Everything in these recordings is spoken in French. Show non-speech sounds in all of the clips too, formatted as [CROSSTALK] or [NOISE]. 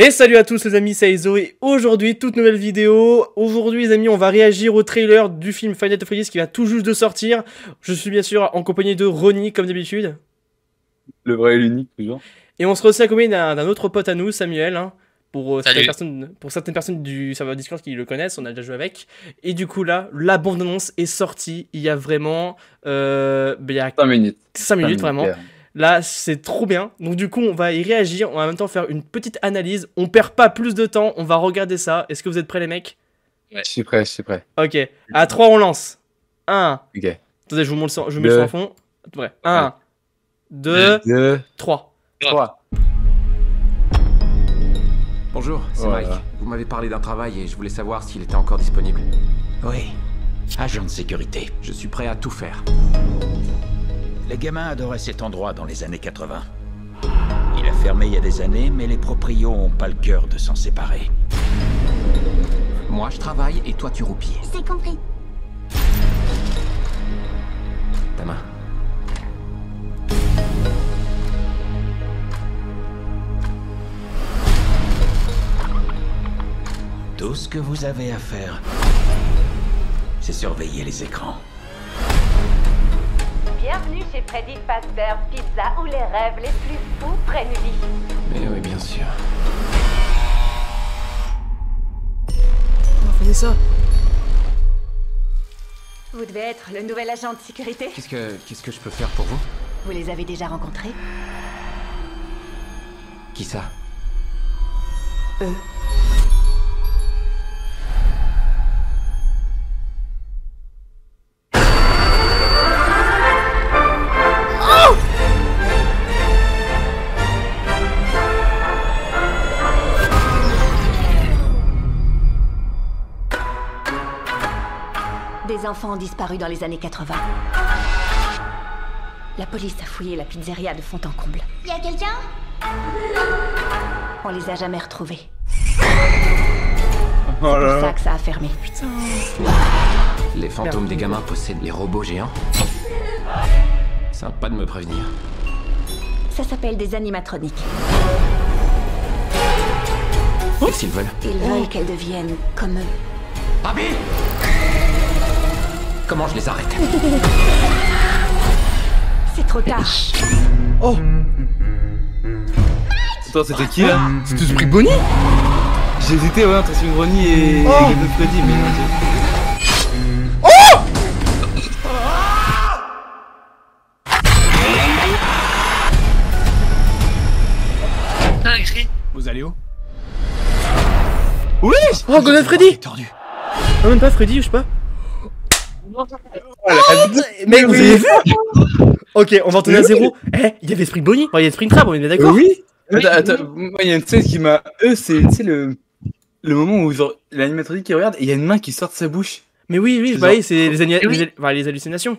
Et salut à tous les amis, c'est Aizo et aujourd'hui, toute nouvelle vidéo. Aujourd'hui les amis, on va réagir au trailer du film Final Fantasy Freddy's qui va tout juste de sortir. Je suis bien sûr en compagnie de Ronnie comme d'habitude. Le vrai et l'unique toujours. Et on se retrouve accompagné d'un autre pote à nous, Samuel. hein, pour, euh, certaines personnes, pour certaines personnes du serveur Discord qui le connaissent, on a déjà joué avec. Et du coup là, la bande-annonce est sortie. Il y a vraiment... Euh, ben, il y a 5 minutes. 5 minutes vraiment. Là, c'est trop bien. Donc du coup, on va y réagir. On va en même temps faire une petite analyse. On perd pas plus de temps. On va regarder ça. Est-ce que vous êtes prêts, les mecs? Ouais. Je suis prêt, je suis prêt. Ok. À 3, on lance. 1. Ok. Attendez, je vous montre le son, je vous mets le son à fond. Ouais. 1, 2, 2, 3. 3. Bonjour, c'est Voilà. Mike. Vous m'avez parlé d'un travail et je voulais savoir s'il était encore disponible. Oui, agent de sécurité. Je suis prêt à tout faire. Les gamins adoraient cet endroit dans les années 80. Il a fermé il y a des années, mais les proprios ont pas le cœur de s'en séparer. Moi, je travaille et toi, tu roupilles. C'est compris. Ta main. Tout ce que vous avez à faire, c'est surveiller les écrans. Bienvenue chez Freddy's Fazbear's Pizza où les rêves les plus fous prennent vie. Mais oui, bien sûr. On fait ça. Vous devez être le nouvel agent de sécurité Qu'est-ce que, qu'est-ce que je peux faire pour vous Vous les avez déjà rencontrés Qui ça? Des enfants ont disparu dans les années 80. La police a fouillé la pizzeria de fond en comble. Y a quelqu'un? On les a jamais retrouvés. Oh C'est pour ça que ça a fermé. Les fantômes des gamins possèdent les robots géants Sympa de me prévenir. Ça s'appelle des animatroniques. Qu'est-ce qu'ils veulent? Ils veulent qu'elles deviennent comme eux. Abby Comment je les arrête [LAUGHS] C'est trop tard. Attends, c'était qui là C'est tout pris Bonnie J'ai hésité ouais, entre Swing Ronnie et, Oh. et Freddy, mais non, j'ai- Vous allez où Oui Oh, Golden Freddy Tordu. Non, même pas Freddy, je sais pas. Oh, la- Mec, vous avez vu Ok, on va en tourner à zéro. Eh, il y avait Spring Bonnie il y a Spring Trap, on est d'accord Oui Attends, attends, moi il y a une scène qui m'a. Eux, c'est le. Le moment où genre, l'animatronique qui regarde et il y a une main qui sort de sa bouche. Mais oui, oui, C'est bah c'est les, anni- oui. les- enfin, les hallucinations.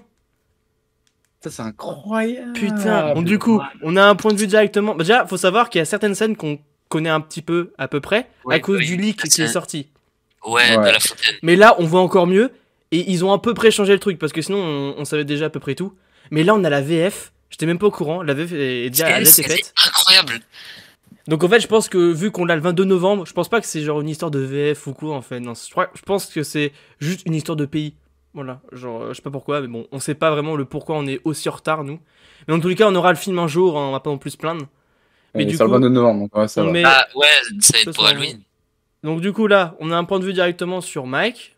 Ça, c'est incroyable. Putain, bon, du coup, on a un point de vue directement. Bah, déjà, faut savoir qu'il y a certaines scènes qu'on connaît un petit peu à peu près à cause oui. du leak qui C'est- est sorti. Ouais, Ouais. de la fontaine. Mais là, on voit encore mieux et ils ont un peu pré-changé le truc parce que sinon, on, on savait déjà à peu près tout. Mais là, on a la VF. J'étais même pas au courant. La VF est déjà est c'est faite. incroyable. Donc en fait, je pense que vu qu'on l'a le 22 novembre, je pense pas que c'est genre une histoire de VF ou quoi en fait. Non, je, crois- je pense que c'est juste une histoire de pays. Voilà, genre je sais pas pourquoi, mais bon, on sait pas vraiment le pourquoi on est aussi en retard nous. Mais en tous les cas, on aura le film un jour, hein, on va pas non plus se plaindre. Mais du c'est le coup, 22 novembre, donc ouais, ça on va. met- Ah ouais, ça va être pour Halloween. Donc du coup là, on a un point de vue directement sur Mike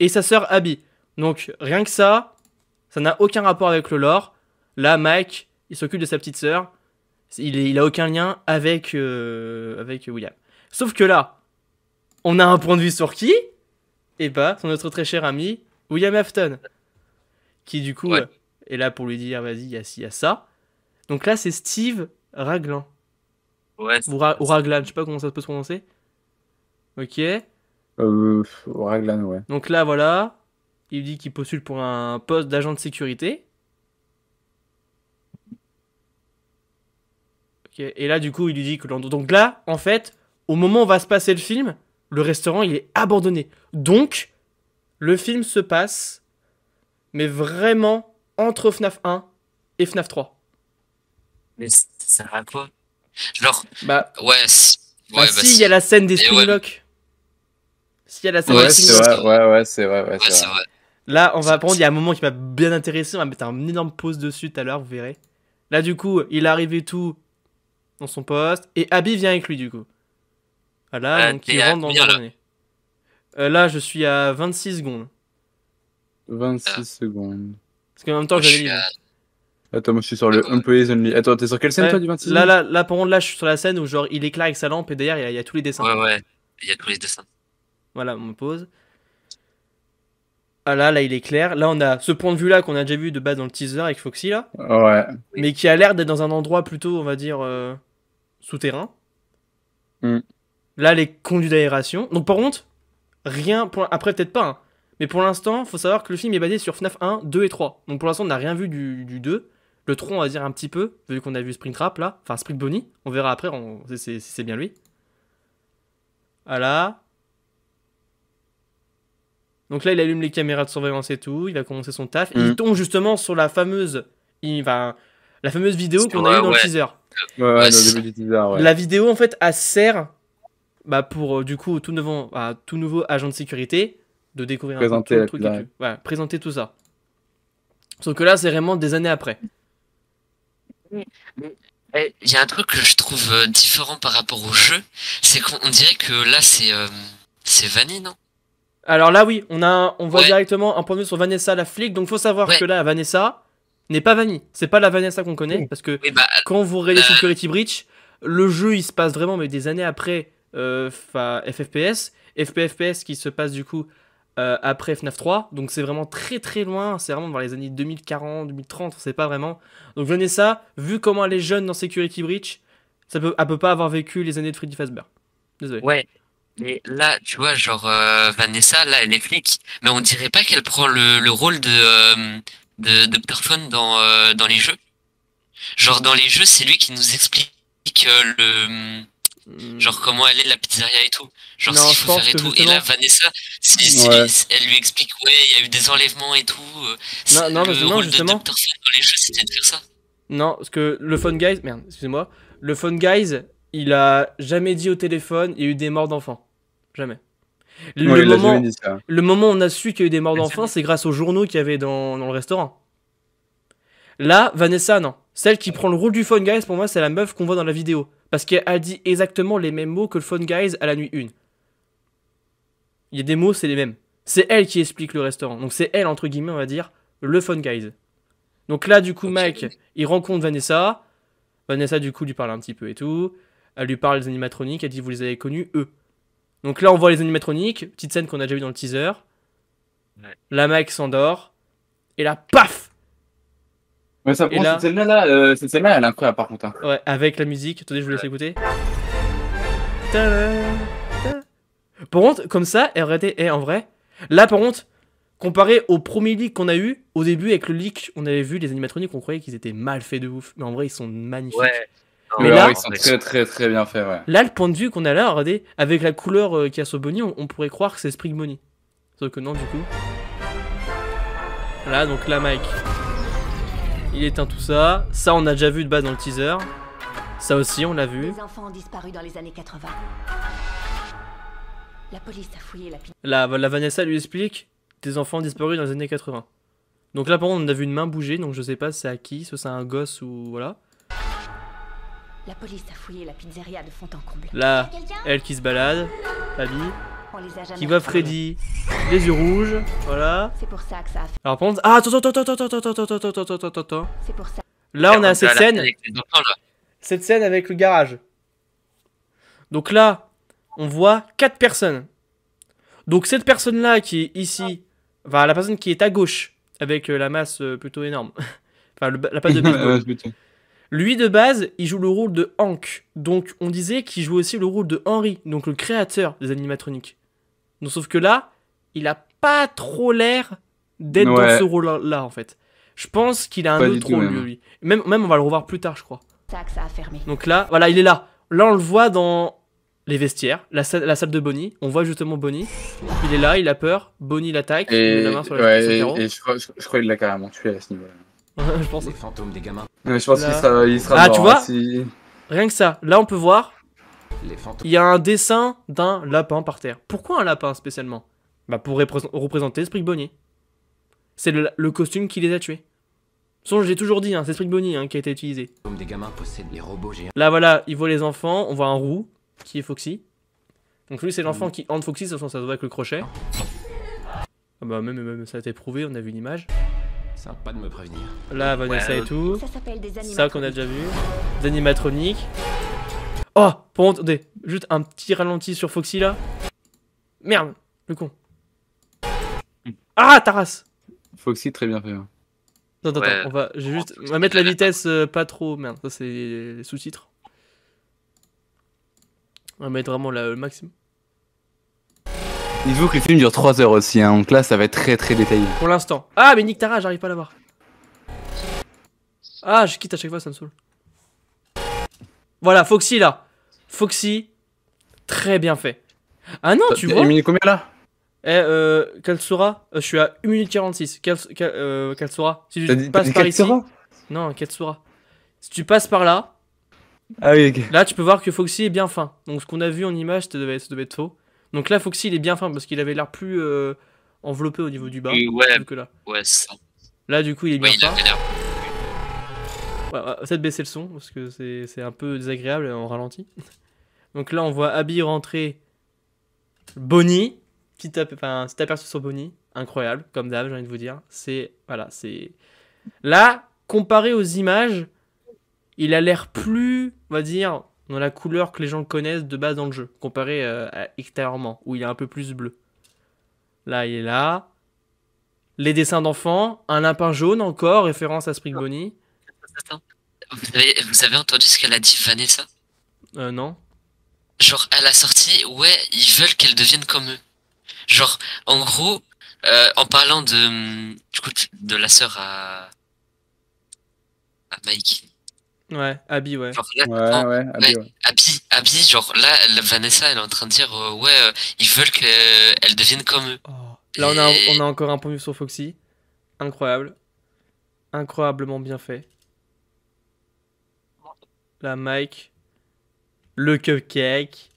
et sa sœur Abby. Donc rien que ça, ça n'a aucun rapport avec le lore. Là, Mike, il s'occupe de sa petite sœur. Il, est- il a aucun lien avec, euh, avec William. Sauf que là, on a un point de vue sur qui? Et bah, sur notre très cher ami, William Afton. Qui du coup Ouais. euh, est là pour lui dire, vas-y, il y a ci, il y a ça. Donc là, c'est Steve Raglan. Ouais, Ou, Ra- ou Raglan, je sais pas comment ça peut se prononcer. Ok. Euh, Raglan, ouais. Donc là, voilà, il dit qu'il postule pour un poste d'agent de sécurité. Ok, Et là, du coup, il lui dit que donc là, en fait, au moment où va se passer le film, le restaurant il est abandonné. Donc, le film se passe, mais vraiment entre FNAF 1 et FNAF 3. mais ça sert à quoi? Genre, Bah, ouais, si- Bah, Ouais, si, il y a la scène des ouais. Springlock. S'il y a la scène Ouais, des c'est c'est Springlock. vrai, ça. ouais, ouais, c'est vrai, ouais, Ouais, c'est c'est vrai. vrai. Là, on va prendre, il y a un moment qui m'a bien intéressé, on va mettre un énorme pause dessus tout à l'heure, vous verrez. Là, du coup, il arrive et tout dans son poste, et Abby vient avec lui, du coup. Voilà, Euh, donc il à rentre dans le là dernier. Euh, là, je suis à 26 secondes. 26 secondes. Parce qu'en même temps, j'avais. Ah, Attends, moi je suis sur le Ouais. Employees Only. Attends, t'es sur quelle scène Ouais, toi du 26 Là, là, là, par contre, là, je suis sur la scène où genre il éclaire avec sa lampe et derrière il y a, il y a tous les dessins. Ouais, ouais. Il y a tous les dessins. Voilà, on me pose. Ah là, là, il est clair. Là, on a ce point de vue là qu'on a déjà vu de base dans le teaser avec Foxy là, Ouais. mais qui a l'air d'être dans un endroit plutôt, on va dire, euh, souterrain. Hmm. Là, les conduits d'aération. Donc, par contre, rien. Pour... Après, peut-être pas, hein. mais pour l'instant, faut savoir que le film est basé sur FNAF 1, 2 et 3. Donc, pour l'instant, on n'a rien vu du, du 2. Le 3, on va dire un petit peu, vu qu'on a vu Springtrap là. Enfin, Spring Bonnie. On verra après on... si c'est bien lui. Voilà. Donc là, il allume les caméras de surveillance et tout. Il va commencer son taf. Et il Mm. tombe justement sur la fameuse, il va, la fameuse vidéo qu'on a eu dans ouais. le teaser. Ouais, ouais, Ouais, dans le début du teaser, ouais. La vidéo, en fait, elle sert bah, pour, euh, du coup, tout nouveau, bah, tout nouveau agent de sécurité de découvrir Présenter un peu tout le truc et pizzeria. tout. Voilà, présenter tout ça. Sauf que là, c'est vraiment des années après. Eh, Il y a un truc que je trouve euh, différent par rapport au jeu, c'est qu'on on dirait que là c'est euh, c'est Vanille, non? Alors là, oui, on, a, on voit Ouais. directement un point de vue sur Vanessa, la flic. Donc, faut savoir Ouais. que là, Vanessa n'est pas Vanille. C'est pas la Vanessa qu'on connaît. Parce que Oui, bah, quand vous regardez Euh. Security Breach, le jeu il se passe vraiment mais des années après euh, FFPS, FPFPS qui se passe du coup euh, après FNAF 3, donc c'est vraiment très très loin, c'est vraiment dans les années 2040, 2030, on sait pas vraiment. Donc Vanessa, vu comment elle est jeune dans Security Breach, ça peut, elle peut pas avoir vécu les années de Freddy Fazbear. Désolé. ouais. Mais là, tu vois, genre euh, Vanessa, là, elle est flic, mais on dirait pas qu'elle prend le, le rôle de euh, de, de Phone dans euh, dans les jeux. Genre dans les jeux, c'est lui qui nous explique euh, le Hmm. genre comment elle est la pizzeria et tout genre Non, ce qu'il je faut faire et tout et là Vanessa si, si Ouais. elle lui explique ouais il y a eu des enlèvements et tout non, que le non, rôle justement- de Dr. Phone dans les jeux c'était de faire ça Non, parce que le Phone Guys, merde, excusez-moi, le Phone Guys, il a jamais dit au téléphone, il y a eu des morts d'enfants. Jamais. Le, Ouais, a moment, jamais dit ça. le moment où on a su qu'il y a eu des morts d'enfants, c'est grâce aux journaux qu'il y avait dans, dans le restaurant. Là, Vanessa, non. Celle qui prend le rôle du Phone Guys, pour moi, c'est la meuf qu'on voit dans la vidéo. Parce qu'elle dit exactement les mêmes mots que le Phone Guys à la nuit 1. Il y a des mots, c'est les mêmes. C'est elle qui explique le restaurant. Donc c'est elle, entre guillemets, on va dire, le Phone Guys. Donc là, du coup. Mike, il rencontre Vanessa. Vanessa, du coup, lui parle un petit peu et tout. Elle lui parle des animatroniques. Elle dit Vous les avez connus, eux. Donc là, on voit les animatroniques. Petite scène qu'on a déjà vue dans le teaser. Ouais. La Mike s'endort. Et là, paf Ouais, ça prend là- cette scène-là, là, euh, cette scène-là, elle est incroyable par contre. hein. Ouais, avec la musique. Attendez, je vous laisse écouter. Par contre, comme ça, elle aurait été. eh, en vrai, là, par contre, comparé au premier leak qu'on a eu, au début, avec le leak, on avait vu les animatroniques, on croyait qu'ils étaient mal faits de ouf. Mais en vrai, ils sont magnifiques. ouais Mais là- ils sont très très très bien faits, ouais. Là, le point de vue qu'on a là, regardez, avec la couleur euh, qu'il y a sur Bonnie, on, on pourrait croire que c'est Spring Bonnie. Sauf que non, du coup. Là, donc là, Mike. Il éteint tout ça. Ça, on a déjà vu de base dans le teaser. Ça aussi, on l'a vu. Les enfants ont disparu dans les années 80. La police a fouillé la. Là, la Vanessa lui explique des enfants disparus dans les années 80. Donc là, par contre, on a vu une main bouger, donc je sais pas c'est à qui, soit c'est un gosse ou voilà. La police a fouillé la pizzeria de fond en comble. Là, elle qui se balade, Abby, qui voit. Freddy, les yeux rouges, voilà. C'est pour ça que ça a fait. Alors par contre, ah attends, attends, attends, attends, attends, attends, attends, attends, attends, attends. C'est pour ça. Là, on a à cette scène, cette scène avec le garage. Donc là, on voit quatre personnes. Donc cette personne-là qui est ici, enfin la personne qui est à gauche, avec euh, la masse euh, plutôt énorme, [LAUGHS] enfin le- la patte de [LAUGHS] baseball. Lui de base, il joue le rôle de Hank. Donc on disait qu'il joue aussi le rôle de Henry, donc le créateur des animatroniques. Donc sauf que là, il a pas trop l'air d'être dans ce rôle-là en fait. Je pense qu'il a un Pas autre rôle même. lui. Même, même on va le revoir plus tard, je crois. ça que ça a fermé. Donc là, voilà, il est là. Là, on le voit dans les vestiaires, la salle, la salle de Bonnie. On voit justement Bonnie. Il est là, il a peur. Bonnie l'attaque. il met Et, la main sur la ouais, et, et je crois, je, je crois qu'il l'a carrément tué à ce niveau-là. [LAUGHS] je pense. Les fantômes des gamins. Ouais, je pense qu'il sera, il sera Ah, mort, tu vois hein, si- Rien que ça. Là, on peut voir Les fantômes. Il y a un dessin d'un lapin par terre. Pourquoi un lapin spécialement? Bah pour représ- représenter Sprig Bonnie. C'est le, le costume qui les a tués. De toute façon, j'ai toujours dit, hein, c'est Sprig Bonnie hein, qui a été utilisé. fantômes des gamins possèdent les robots géants. Là voilà, il voit les enfants, on voit un roux qui est Foxy. Donc lui c'est l'enfant qui hante Foxy, de toute façon ça se voit avec le crochet. Ah bah même, même ça a été prouvé, on a vu une image. Sympa de me prévenir. Là Vanessa Ouais, et tout. Ça qu'on a déjà vu. Des animatroniques. Oh Pour attendez, juste un petit ralenti sur Foxy là. Merde, le con. Ah Taras Foxy, très bien fait. hein. Attends, attends, Ouais. on va, vais juste, on va mettre la vitesse euh, pas trop, merde, ça c'est les sous-titres. On va mettre vraiment la- le maximum. Dites-vous que le film dure 3 heures aussi, hein, donc là ça va être très très détaillé. Pour l'instant. Ah, mais Nick Tara, j'arrive pas à l'avoir. Ah, je quitte à chaque fois, ça me saoule. Voilà, Foxy là. Foxy, très bien fait. Ah non, tu vois Émilie, combien là? Eh, euh, Katsura, euh, je suis à 1 minute 46. Kal Kal- euh, Katsura, si tu passes dit par ici. Non, Katsura. Si tu passes par là, Ah oui, ok. là tu peux voir que Foxy est bien fin. Donc ce qu'on a vu en image, ça devait, ça devait être faux. Donc là, Foxy il est bien fin parce qu'il avait l'air plus euh, enveloppé au niveau du bas. Ouais, que là. ouais, c'est ça. Là, du coup, il est bien Ouais, fin. Ouais, ouais, peut-être baisser le son parce que c'est c'est un peu désagréable en ralenti. [LAUGHS] Donc là, on voit Abby rentrer. Bonnie, petit, ap- enfin, petit aperçu sur Bonnie, incroyable, comme d'hab, j'ai envie de vous dire. C'est voilà, c'est là comparé aux images, il a l'air plus, on va dire, dans la couleur que les gens connaissent de base dans le jeu, comparé euh, à extérieurement où il est un peu plus bleu. Là, il est là. Les dessins d'enfants, un lapin jaune encore, référence à Spring Bonnie. Vous avez, vous avez entendu ce qu'elle a dit, Vanessa? Euh, non. Genre, à la sortie, ouais, ils veulent qu'elle devienne comme eux. Genre, en gros, euh, en parlant de, du coup, de la sœur à, à Mike. Ouais, Abby, ouais. Genre, là, Ouais, non, ouais, Abby, ouais. Abby, Abby, genre, là, la- Vanessa, elle est en train de dire, euh, ouais, euh, ils veulent qu'elle devienne comme eux. Oh. Là, on a, on a encore un point de vue sur Foxy. Incroyable. Incroyablement bien fait. Là, Mike. Le cupcake.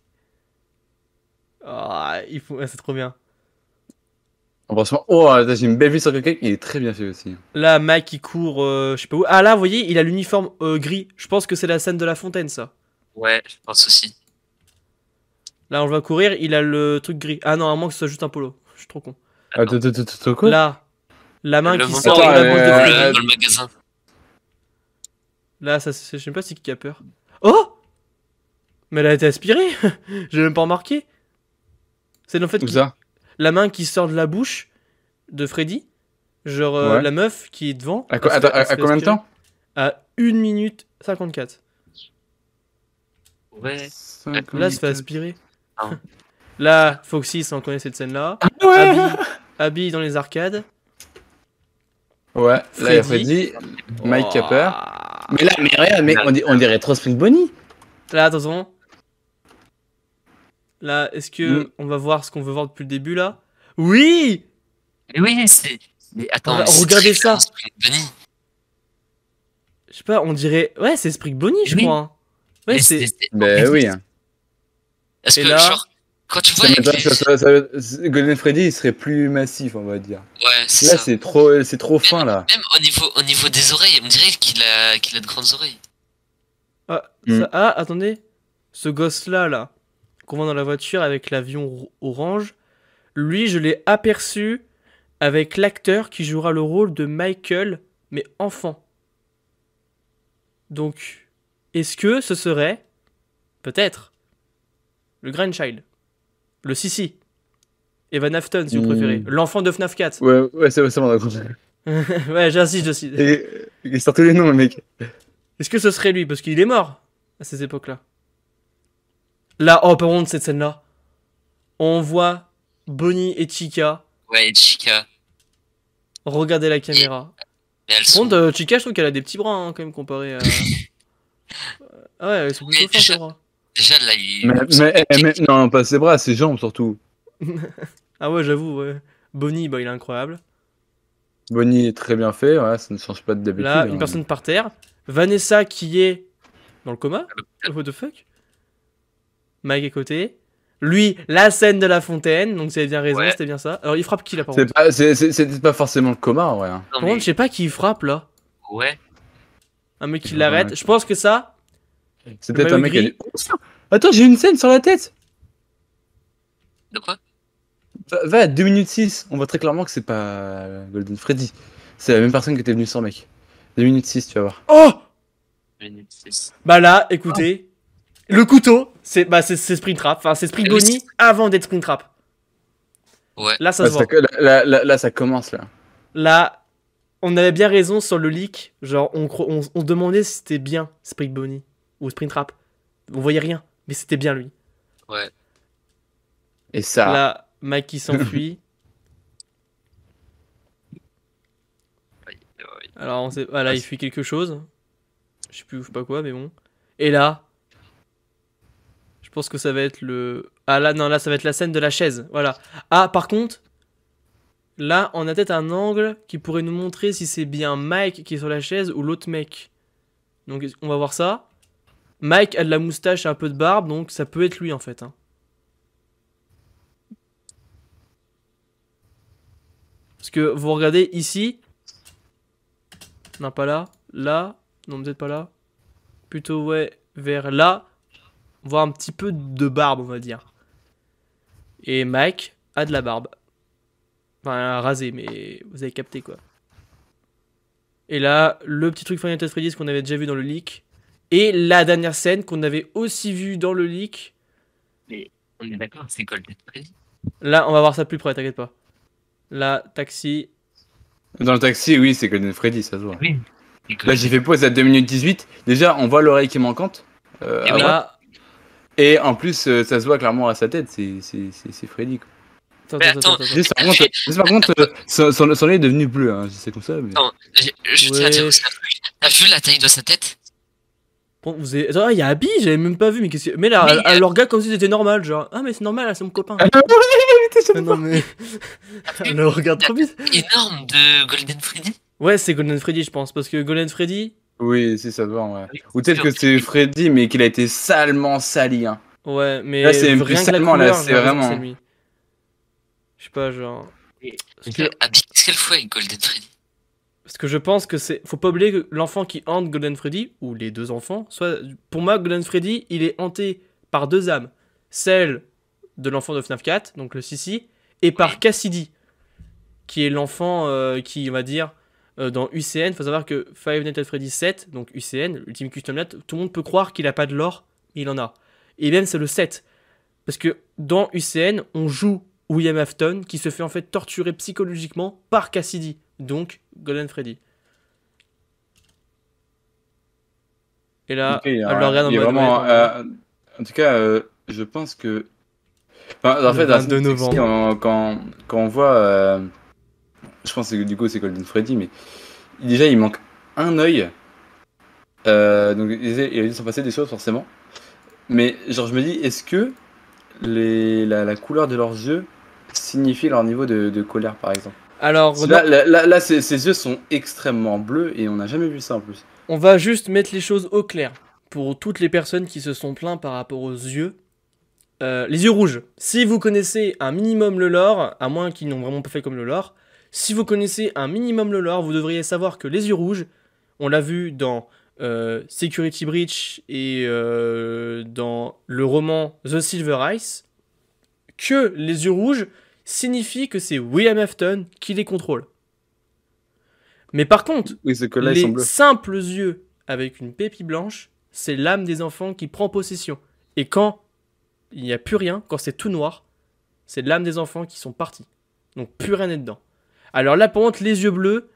Ah, il faut... ouais, c'est trop bien. Franchement, oh, j'ai une belle vue sur quelqu'un, il est très bien fait aussi. Là, Mike, il court, euh, je sais pas où. Ah, là, vous voyez, il a l'uniforme euh, gris. Je pense que c'est la scène de la fontaine, ça. Ouais, je pense aussi. Là, on voit courir, il a le truc gris. Ah non, à moins que ce soit juste un polo. Je suis trop con. Attends, quoi? Là, la main Le qui sort de la euh, de le, euh, dans le magasin. Là, ça, c'est- je sais pas si qui a peur. Oh Mais elle a été aspirée [LAUGHS] J'ai même pas remarqué. C'est le fait Où ça? La main qui sort de la bouche de Freddy. Genre euh, Ouais. la meuf qui est devant. À, co- combien de temps À 1 minute 54. Ouais. Là, se fait aspirer. Ah. Là, Foxy, ça on connaît cette scène-là. Ouais, Abby, Abby dans les arcades. ouais. là, il y a Freddy. Freddy, Mike. Oh. Mais là, mais on, di- on dirait trop Spring Bonnie. Là, attention. Là, est-ce que Mm. on va voir ce qu'on veut voir depuis le début là? Oui Mais oui, c'est. Mais attends, mais regardez ça. Bunny. Je sais pas, on dirait. Ouais, c'est Spring Bonnie, je Oui. crois. hein. Ouais, Mais c'est. Ben oui. hein. Parce Et que, là- genre, quand tu vois. Ça avec les- que ça- ça- ça- Golden Freddy, il serait plus massif, on va dire. Ouais, c'est Là, c'est trop, c'est trop fin, là. Même au niveau, au niveau des oreilles, on dirait qu'il a, qu'il a de grandes oreilles. Ah, Mm. ça- ah, attendez. Ce gosse-là, là, qu'on voit dans la voiture avec l'avion orange, lui, je l'ai aperçu avec l'acteur qui jouera le rôle de Michael, mais enfant. Donc, est-ce que ce serait, peut-être, le Grandchild, le Sissi, Evan Afton, si vous Mm. préférez, l'enfant de FNAF 4 Ouais, ouais, c'est d'accord. [LAUGHS] Ouais, j'insiste, j'insiste. Il sort tous les noms, le mec. Est-ce que ce serait lui? Parce qu'il est mort à ces époques-là. Là, oh, par contre, cette scène-là. On voit Bonnie et Chica Ouais, et Chica. regarder la caméra. Mais elles Par sont. contre, euh, Chica, je trouve qu'elle a des petits bras hein, quand même comparé à. [LAUGHS] ah ouais, ils sont plutôt fins, déjà. ses bras. Déjà, là, il. Mais, mais, eh, mais- non, pas ses bras, ses jambes surtout. [LAUGHS] Ah ouais, j'avoue, ouais. Bonnie, bah, il est incroyable. Bonnie est très bien fait, ouais, ça ne change pas de d'habitude. Là, hein. une personne par terre. Vanessa qui est dans le coma. What the fuck? Mike à côté. Lui, la scène de la fontaine, donc avez bien raison, Ouais. c'était bien ça. Alors il frappe qui là par C'est contre? c'est- c'est- c'était pas forcément le coma, ouais. hein. Non, Par mais- contre, je sais pas qui il frappe là. Ouais. Un mec qui Ouais. l'arrête. Je pense que ça, C'est peut-être un mec qui a dit. Oh, Attends, j'ai une scène sur la tête De quoi? Va, va à 2 minutes 6, on voit très clairement que c'est pas euh, Golden Freddy. C'est la même personne qui était venue sur mec. 2 minutes 6, tu vas voir. Oh Minute six. Bah là, écoutez, le couteau, c'est bah c'est c'est Springtrap, enfin c'est Spring Oui, Bonnie avant d'être Springtrap. Ouais. Là ça Ouais, se voit. là, là- là- là, ça commence là. Là, on avait bien raison sur le leak. Genre, on, on, demandait si c'était bien Spring Bonnie ou Springtrap. On voyait rien, mais c'était bien lui. Ouais. Et ça. Là, Mike qui s'enfuit. [LAUGHS] Alors, on sait... voilà, Ah, il c'est- fuit quelque chose. Je sais plus, je sais pas quoi, mais bon. Et là, pense que ça va être le. Ah là, non, là, ça va être la scène de la chaise. Voilà. Ah, par contre, là, on a peut-être un angle qui pourrait nous montrer si c'est bien Mike qui est sur la chaise ou l'autre mec. Donc, on va voir ça. Mike a de la moustache et un peu de barbe, donc ça peut être lui en fait. hein. Parce que vous regardez ici. Non, pas là. Là. Non, peut-être pas là. Plutôt, ouais, vers là. On voit un petit peu de barbe, on va dire. Et Mike a de la barbe. Enfin, rasé, mais vous avez capté quoi. Et là, le petit truc Final Fantasy Freddy's qu'on avait déjà vu dans le leak. Et la dernière scène qu'on avait aussi vue dans le leak. On est d'accord, c'est Golden Freddy. Là, on va voir ça plus près, t'inquiète pas. Là, taxi. Dans le taxi, oui, c'est Golden Freddy, ça se voit. Oui. Là, j'ai fait pause à 2 minutes 18. Déjà, on voit l'oreille qui est manquante. Euh, Et à droite. Là. Et en plus, euh, ça se voit clairement à sa tête, c'est c'est- c'est- c'est Freddy. Quoi. Attends, Mais attends, attends, attends, attends. Juste, par contre, juste, par contre euh, son, son, son œil est devenu bleu, hein, c'est comme ça. Mais... Attends, je, je tiens à dire aussi. T'as vu la taille de sa tête? Bon, vous avez... Attends, il y a Abby, j'avais même pas vu, mais qu'est-ce que. Mais là, Mais, à, euh, leur gars comme si c'était normal, genre. Ah, mais c'est normal, c'est mon copain. Ah, ouais, Mais non, mais. [LAUGHS] Elle le regarde trop vite. Énorme de Golden Freddy? Ouais, c'est Golden Freddy, je pense, parce que Golden Freddy. Oui, si ça se voit, ouais. Ou peut-être que c'est Freddy, mais qu'il a été salement sali. Hein. Ouais, mais. Là, c'est plus que la seulement, là, c'est vraiment-. Je sais pas, genre. Parce que, mais qu'est-ce qu'elle fout avec Golden Freddy? Parce que je pense que c'est. Faut pas oublier que l'enfant qui hante Golden Freddy, ou les deux enfants, soit. Pour moi, Golden Freddy, il est hanté par deux âmes. Celle de l'enfant de FNAF 4, donc le Sissi, et par Cassidy, qui est l'enfant euh, qui, on va dire, euh, dans UCN, faut savoir que Five Nights at Freddy's 7, donc UCN, Ultimate Custom Night, tout le monde peut croire qu'il a pas de lore, mais il en a. Et même c'est le 7. Parce que dans UCN, on joue William Afton, qui se fait en fait torturer psychologiquement par Cassidy, donc Golden Freddy. Et là, Ok, il y a- elle le regarde en il mode, vraiment, ouais, euh, en tout cas, euh, je pense que. Enfin, en Le fait, dans 22 ce taxi, novembre. on- quand, quand on voit. Je pense que du coup, c'est Golden Freddy, mais déjà, il manque un œil. Euh, donc, il il a dû s'en passer des choses, forcément. Mais, genre, je me dis, est-ce que les, la, la couleur de leurs yeux signifie leur niveau de, de colère, par exemple? Alors, Là, là, là, là, ses, ses yeux sont extrêmement bleus et on n'a jamais vu ça en plus. On va juste mettre les choses au clair pour toutes les personnes qui se sont plaintes par rapport aux yeux. Euh, les yeux rouges. Si vous connaissez un minimum le lore, à moins qu'ils n'ont vraiment pas fait comme le lore, si vous connaissez un minimum le lore, vous devriez savoir que les yeux rouges, on l'a vu dans euh, Security Breach et euh, dans le roman The Silver Ice, que les yeux rouges signifient que c'est William Afton qui les contrôle. Mais par contre, Oui, que là, les simples yeux avec une pépille blanche, c'est l'âme des enfants qui prend possession. Et quand il n'y a plus rien, quand c'est tout noir, c'est l'âme des enfants qui sont partis. Donc plus rien n'est dedans. Alors là, par contre, les yeux bleus,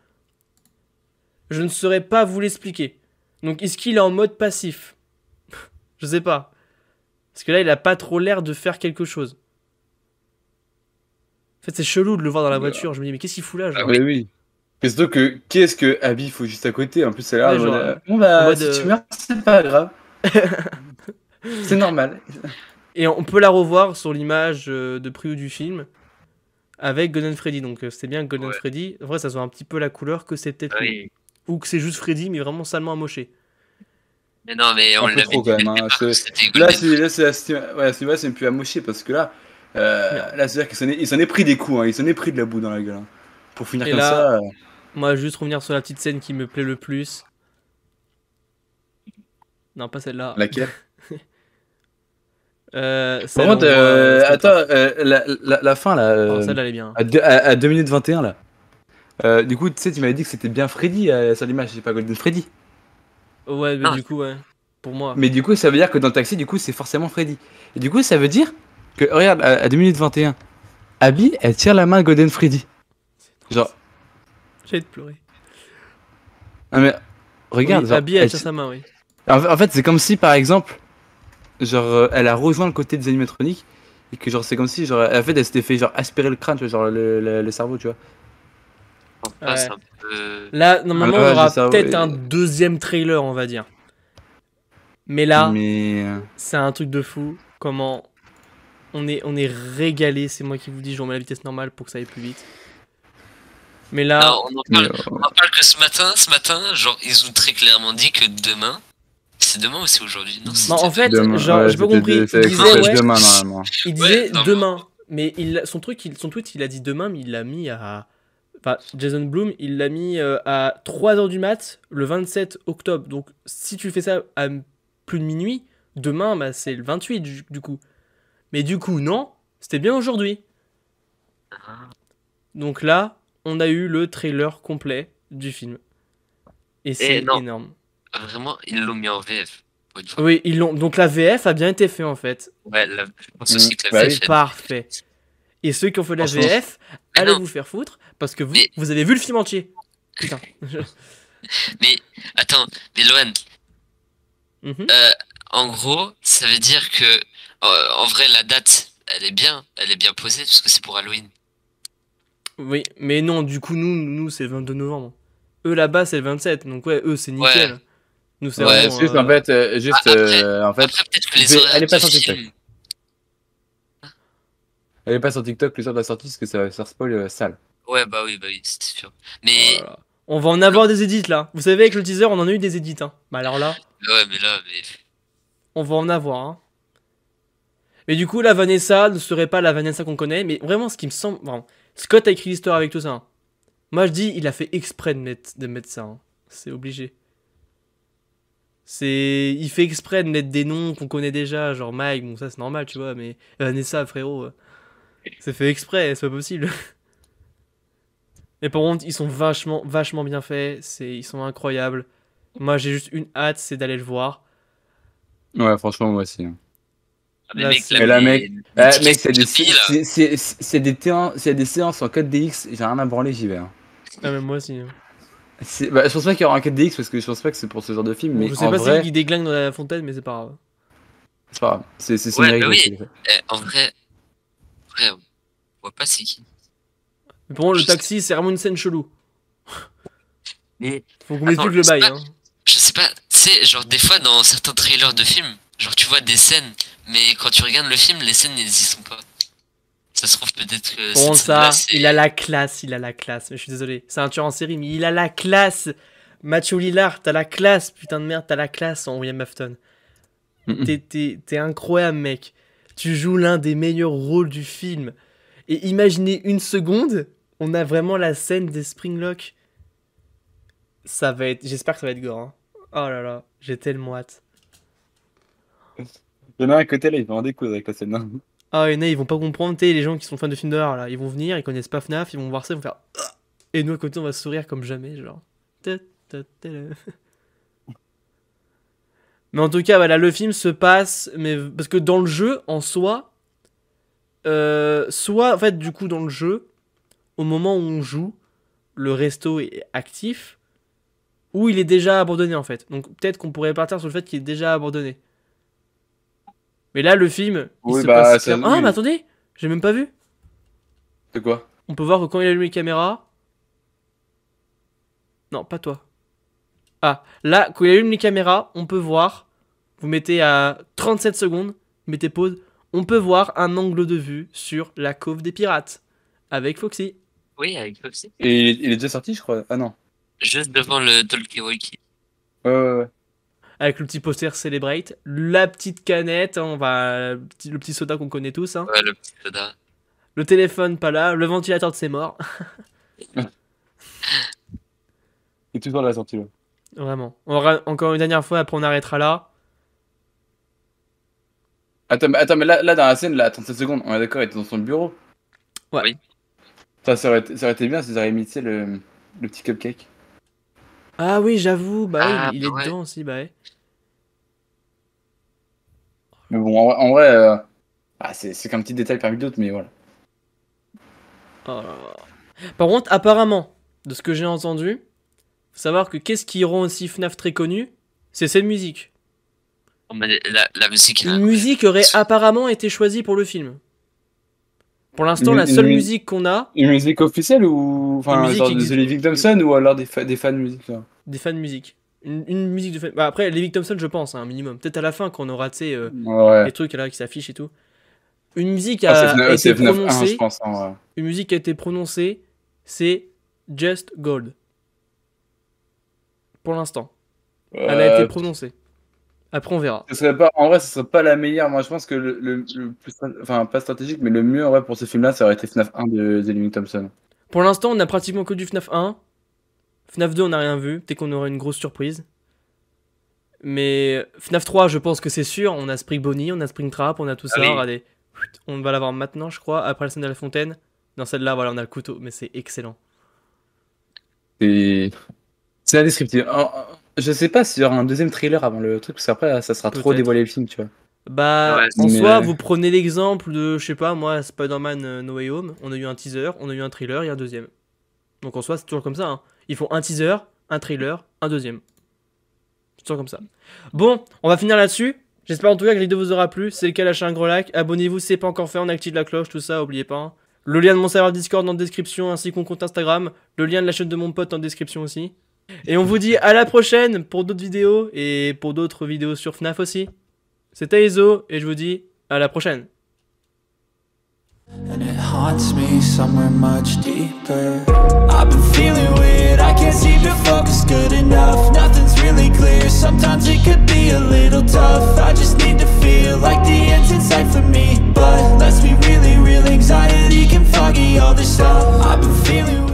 je ne saurais pas vous l'expliquer. Donc est-ce qu'il est en mode passif? [LAUGHS] Je sais pas. Parce que là, il a pas trop l'air de faire quelque chose. En fait, c'est chelou de le voir dans la Bah. voiture. Je me dis, mais qu'est-ce qu'il fout là genre? Ah oui, oui. Mais surtout que qu'est-ce que Abby faut juste à côté? En plus, c'est là. Ouais, genre, euh, bon bah, mode, si euh, tu meurs, c'est pas grave. [LAUGHS] c'est normal. Et on peut la revoir sur l'image euh, de preview du film avec Golden Freddy. Donc euh, c'est bien Golden Ouais. Freddy. En vrai, ça se voit un petit peu la couleur que c'est peut-être. Oui. Ou que c'est juste Freddy, mais vraiment salement amoché. Mais non, mais on l'avait trop, quand même, le hein, c'est- c'était Là, c'est là, c'est ouais, c'est plus à mocher parce que là, euh, là, c'est-à-dire qu'il s'en est, il s'en est pris des coups, hein, il s'en est pris de la boue dans la gueule. hein. Pour finir Et comme là- ça. euh, Moi, juste revenir sur la petite scène qui me plaît le plus. Non, pas celle-là. laquelle? Euh, Par contre, euh, euh, attends, euh, la, la, la fin là. Oh, euh, celle-là, elle est bien. à, deux- à, à 2 minutes 21 là. Euh, du coup, tu sais, tu m'avais dit que c'était bien Freddy euh, sur l'image, c'est pas Golden Freddy. Ouais, mais Ah. du coup, ouais. Pour moi. Mais du coup, ça veut dire que dans le taxi, du coup, c'est forcément Freddy. Et du coup, ça veut dire que, regarde, à, à 2 minutes 21, Abby, elle tire la main de Golden Freddy. Genre, J'ai de pleurer. ah mais, regarde, Oui, genre, Abby, elle elle tire ti- sa main, oui. En, en fait, c'est comme si, par exemple, genre, euh, elle a rejoint le côté des animatroniques et que, genre, c'est comme si, genre, en fait, elle s'était fait, genre, aspirer le crâne, tu vois, genre, le, le- le cerveau, tu vois. Ah, Ouais. peu... Là, normalement, Ouais, on aura peut-être un deuxième trailer, on va dire. Mais là, Mais. euh, c'est un truc de fou. Comment on est, on est régalé. C'est moi qui vous dis, je remets la vitesse normale pour que ça aille plus vite. Mais là, Non, on en parle, euh, on en parle que ce matin, ce matin, genre, ils ont très clairement dit que demain... C'est demain ou c'est aujourd'hui Non, Bah, en fait, demain, genre, ouais, j'ai pas c'était compris. de- Il disait, ouais, demain, normalement. il disait non, demain. Mais il, son truc, il- son tweet, il a dit demain, mais il l'a mis à. Enfin, Jason Bloom, il l'a mis euh, à 3h du mat le 27 octobre. Donc, si tu fais ça à plus de minuit, demain, bah, c'est le 28 du, du coup. Mais du coup, non, c'était bien aujourd'hui. Donc là, on a eu le trailer complet du film. Et c'est non. énorme. Vraiment, ils l'ont mis en VF. Oui, ils l'ont. Donc la VF a bien été fait en fait. Ouais, la- je pense aussi que la bah VF... Parfait. Et ceux qui ont fait la VF, Mais allez non. vous faire foutre parce que vous, Mais- vous avez vu le film entier. Putain. [LAUGHS] [LAUGHS] Mais, attends, mais Loan, Mhm. en gros, ça veut dire que... euh, en vrai, la date, elle est bien. Elle est bien posée, parce que c'est pour Halloween. Oui, mais non, du coup, nous, nous c'est le 22 novembre. Eux là-bas, c'est le 27. Donc, ouais, eux, c'est nickel. Nous, Ouais, juste, euh, en fait, euh, juste, Ah, après- euh, en fait, Après, que les elle est pas sur TikTok. film... elle est pas sur TikTok le soir de la sortie parce que ça va faire spoil euh, sale. Ouais, bah oui, bah oui, c'est sûr. Mais... voilà. On va en avoir des edits là. Vous savez, avec le teaser, on en a eu des edits. Hein. Bah alors là, Ouais, mais là, mais... on va en avoir. Hein. Mais du coup, la Vanessa ne serait pas la Vanessa qu'on connaît. Mais vraiment, ce qui me semble. vraiment, Scott a écrit l'histoire avec tout ça. hein. Moi, je dis, il a fait exprès de mettre, de mettre ça. hein. C'est obligé. C'est, il fait exprès de mettre des noms qu'on connaît déjà, genre Mike. Bon, ça c'est normal, tu vois. Mais Vanessa, frérot, euh, c'est fait exprès. C'est pas possible. [LAUGHS] Mais par contre, ils sont vachement, vachement bien faits. C'est, ils sont incroyables. Moi, j'ai juste une hâte, c'est d'aller le voir. Ouais, franchement, moi aussi. hein. Ah, mais Là, mec, c'est- là, Mais mais- mec, mais Eh, c'est des, c'est- c'est- c'est des, des séances en 4DX, j'ai rien à branler, j'y vais. hein. Ah, même moi aussi. hein. C'est- Bah, je pense pas qu'il y aura un 4DX parce que je pense pas que c'est pour ce genre de film, mais je sais en pas vrai, si qui déglingue dans la fontaine, mais c'est pas grave. c'est pas grave. C'est c'est Ouais, bah oui. Eh, en vrai... en vrai, on voit pas c'est qui. Mais pour moi, le taxi, c'est vraiment une scène chelou. [LAUGHS] Mais... Faut qu'on m'explique le bail. pas- Hein. Je sais pas, tu sais, genre des fois dans certains trailers de films, genre tu vois des scènes, mais quand tu regardes le film, les scènes elles y sont pas. Ça se trouve peut-être que cette ça, il a la classe, il a la classe. Mais je suis désolé, c'est un tueur en série, mais il a la classe. Mathieu Lillard, t'as la classe, putain de merde, t'as la classe en William Afton. T'es- T'es t'es incroyable, mec. Tu joues l'un des meilleurs rôles du film. Et imaginez une seconde, on a vraiment la scène des Springlock. Ça va être. J'espère que ça va être gore. hein. Oh là là, j'ai tellement hâte. Il y en a un côté là, il va en découdre avec la scène. Ah, et ils vont pas comprendre, les gens qui sont fans de films d'horreur là, ils vont venir, ils connaissent pas FNAF, ils vont voir ça, ils vont faire. Ah Et nous à côté, on va sourire comme jamais, genre. [LAUGHS] Mais en tout cas, voilà, le film se passe, mais parce que dans le jeu, en soi, euh, soit en fait, du coup, dans le jeu, au moment où on joue, le resto est actif, ou il est déjà abandonné en fait. Donc peut-être qu'on pourrait partir sur le fait qu'il est déjà abandonné. Mais là, le film, il Oui, se bah, passe. clair- Ah, mais attendez, j'ai même pas vu. C'est quoi? On peut voir que quand il allume les caméras. Non, pas toi. Ah, là, quand il allume les caméras, on peut voir. Vous mettez à 37 secondes, mettez pause. On peut voir un angle de vue sur la cove des pirates. Avec Foxy. Oui, avec Foxy. Et il est, il est déjà sorti, je crois. Ah non. Juste devant le Talkie Walkie. Ouais, ouais, ouais. Avec le petit poster Celebrate, la petite canette, hein, on va, le petit- le petit soda qu'on connaît tous, hein. Ouais, le petit soda. le téléphone pas là, le ventilateur de ses morts. [LAUGHS] Et toujours la sortie là. Vraiment. On aura encore une dernière fois, après on arrêtera là. Attends, mais, attends, mais là, là, dans la scène, là, 37 secondes, on est d'accord, il était dans son bureau. Ouais. Oui. Ça, ça, aurait, été- ça aurait été bien s'ils auraient mis, tu sais, le, le petit cupcake. Ah oui, j'avoue, bah oui, Ah, il est ouais. dedans aussi, bah ouais. Mais bon, en, vrai- en vrai, euh, ah, c'est c'est qu'un petit détail parmi d'autres, mais voilà. Oh là là. Par contre, apparemment, de ce que j'ai entendu, faut savoir que qu'est-ce qui rend aussi FNAF très connu? C'est cette musique. Oh, mais la, la musique, là. Une musique aurait apparemment été choisie pour le film. Pour l'instant, la seule une- musique qu'on a, Une musique officielle ou. Enfin, Une musique genre de existe- The Living Thompson ou alors des, fa- des fans de musique là. des fans de musique. Une, une musique de fan. Bah après, Levick Thompson, je pense, hein, un minimum. Peut-être à la fin, quand on aura, tu sais, euh, Ouais. les trucs là qui s'affichent et tout. Une musique Ah, a, a été c'est FNAF 1, prononcée. je pense. hein, ouais. Une musique qui a été prononcée, c'est Just Gold. Pour l'instant. Elle a Euh, été prononcée. Après, on verra. ce serait pas, en vrai, ce serait pas la meilleure. Moi, je pense que le, le, le plus. Enfin, pas stratégique, mais le mieux en vrai pour ce film là, ça aurait été FNAF 1 de The Living Thompson. Pour l'instant, on a pratiquement que du FNAF 1. FNAF 2, on n'a rien vu. Peut-être qu'on aura une grosse surprise. Mais FNAF 3, je pense que c'est sûr. On a Spring Bonnie, on a Spring Trap, on a tout ça. oui. Regardez. On va l'avoir maintenant, je crois. Après la scène de la fontaine. Dans celle-là, voilà, on a le couteau. Mais c'est excellent. C'est. C'est indescriptible. En- Je sais pas s'il y aura un deuxième trailer avant le truc, parce qu'après, ça sera trop dévoilé le film, tu vois. Bah, Ouais, en soi, vous prenez l'exemple de, je sais pas, moi, Spider-Man euh, No Way Home. On a eu un teaser, on a eu un trailer et un deuxième. Donc en soi, c'est toujours comme ça. hein. Ils font un teaser, un trailer, un deuxième. C'est toujours comme ça. Bon, on va finir là-dessus. J'espère en tout cas que la vidéo vous aura plu. Si c'est le cas, lâchez un gros like. Abonnez-vous si c'est pas encore fait. On active la cloche, tout ça, oubliez pas. hein. Le lien de mon serveur Discord dans la description ainsi que mon compte Instagram. Le lien de la chaîne de mon pote en description aussi. Et on vous dit à la prochaine pour d'autres vidéos et pour d'autres vidéos sur FNAF aussi. C'était Ezo et je vous dis à la prochaine. And it haunts me somewhere much deeper. I've been feeling weird, I can't seem to focus good enough. Nothing's really clear, sometimes it could be a little tough. I just need to feel like the end's in sight for me. But let's be really real, anxiety can foggy all this stuff. I've been feeling